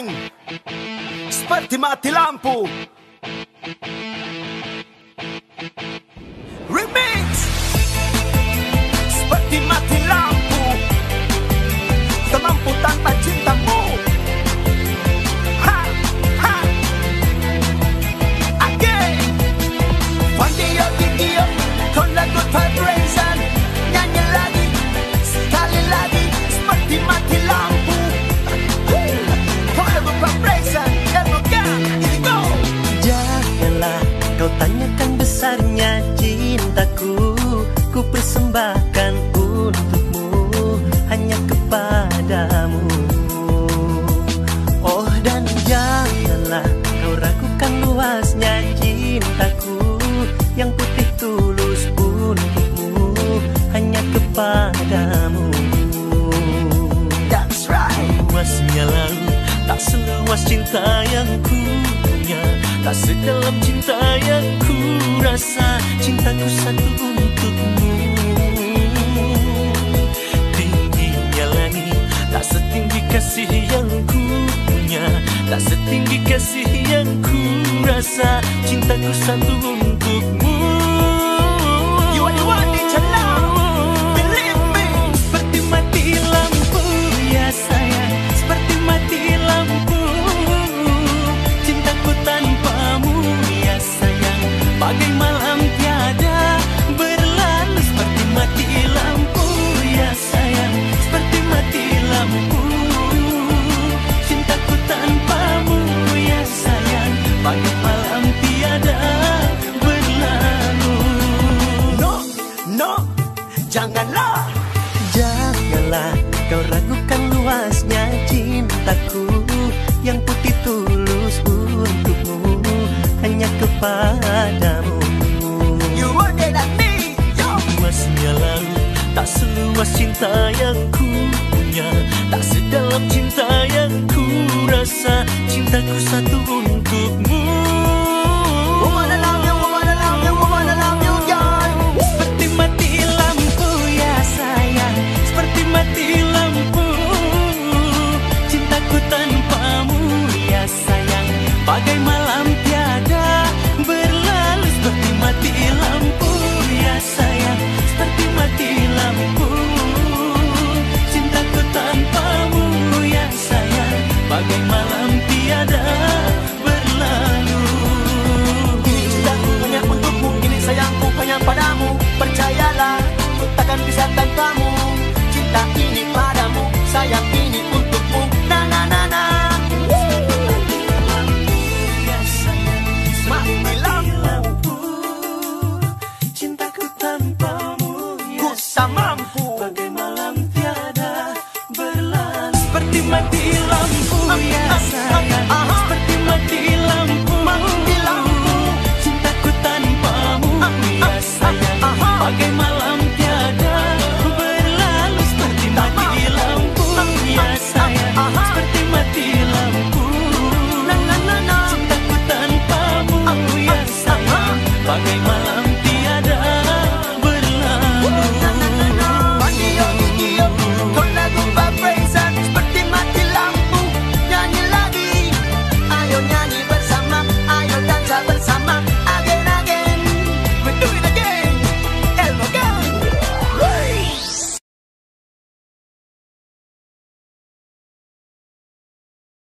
Gang Spartimati Lampu! Remix! dan janganlah kau ragukan luasnya cintaku. Yang putih tulus untukmu hanya kepadamu. That's right. Luasnya laut tak seluas cinta yang ku punya. Tak sedalam cinta yang ku rasa Cintaku satu untuk Tak setinggi kasih yang ku rasa. Cintaku satu untukmu. Janganlah. Janganlah kau ragukan luasnya cintaku. Yang putih tulus untukmu Hanya kepadamu. You are me yo. Luasnya lalu tak seluas cinta yang ku punya. Tak sedalam cinta yang ku rasa. Cintaku satu untukmu. tiada berlalu. Untukmu, sayangku hanya padamu. Percaya